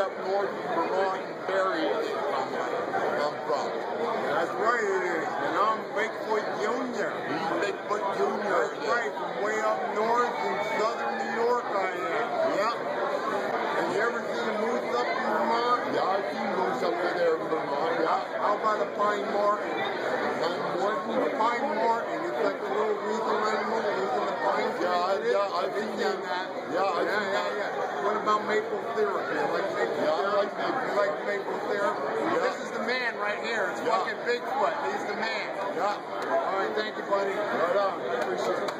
way up north in Vermont and Barre is I'm, I'm from. That's right, it is. And I'm Bigfoot Jr. He's Bigfoot Jr. That's right, from way up north in southern New York I am. Yeah. And you ever seen a moose up in Vermont? Yeah, I've seen moose up there in Vermont. Yeah. How about a pine marten? Pine Marten? A pine marten. It's like a little weasel animal that lives in the pine. Yeah, yeah, I've seen that. Yeah, yeah, yeah, yeah. What about maple syrup? You like maple Yeah, I syrup? Like You like maple syrup? Yeah. This is the man right here. It's Yeah. fucking Bigfoot. He's the man. Yeah. All right, thank you, buddy. Right on. I appreciate it.